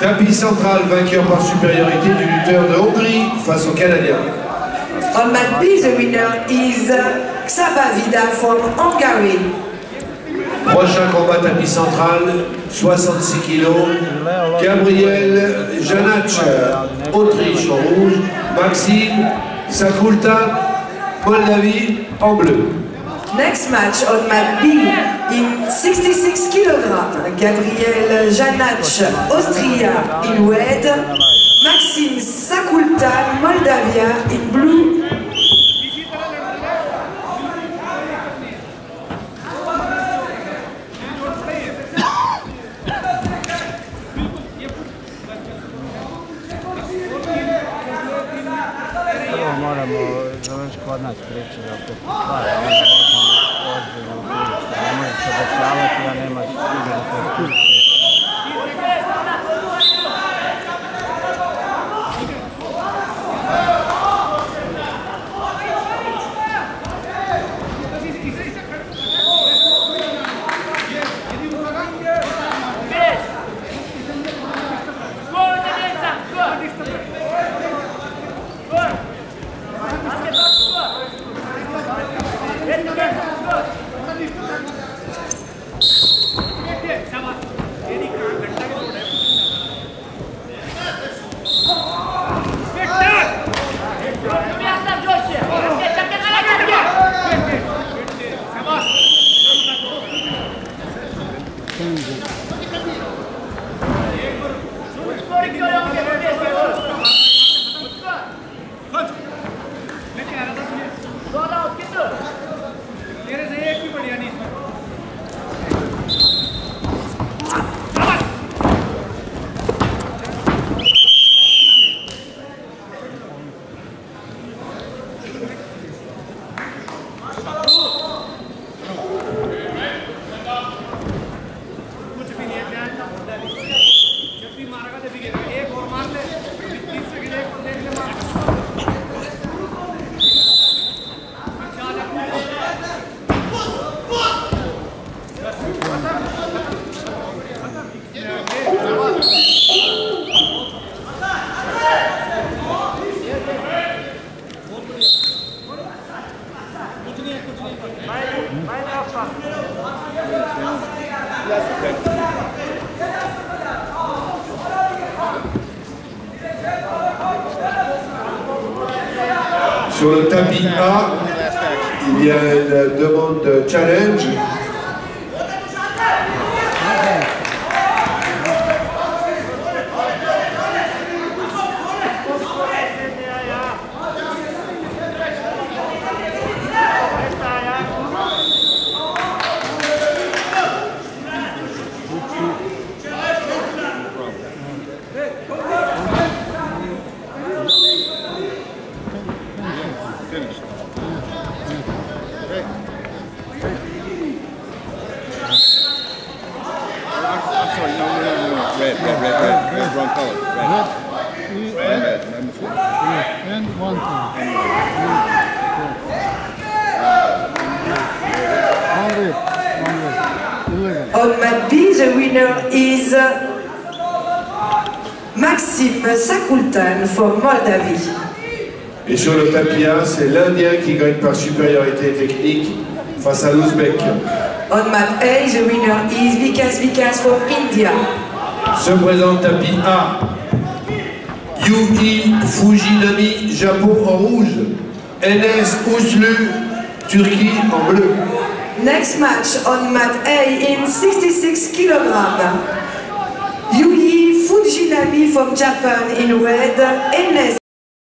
Tapis central vainqueur par supériorité du lutteur de Hongrie face au Canadien. On mat B, the winner is Xaba Vida from Hungary. Prochain combat tapis central, 66 kg. Gabriel Janac, Autriche en rouge. Maxime Sakultan, Moldavie en bleu. Next match on mat B in 66 kg. Gabriel Janac, Austria in red. Maxime Sakultan, Moldavia in blue. to već kod nas priča da te stvari, onda možemo ozbiljno, ne možeš objašnjavati, a nemaš igre da te Victoria, Victoria, Victoria. Sur le tapis A, il y a une demande de challenge. Sorry, no, no, no, no, red, red, red, red, red, wrong color, red. Red, red, number four. And one time. One red, one red. Eleven. On mat B, the winner is Maxime Sakultan from Moldavie. Et sur le tapis c'est l'Indien qui gagne par supériorité technique face à l'Ouzbek. On mat A, the winner is Vikas Vikas from India. Se présente tapis A. Yuki Fujinami, Japon en rouge. NS Uslu, Turquie en bleu. Next match on mat A in 66 kg. Yuyi Fujinami from Japan in red, Enes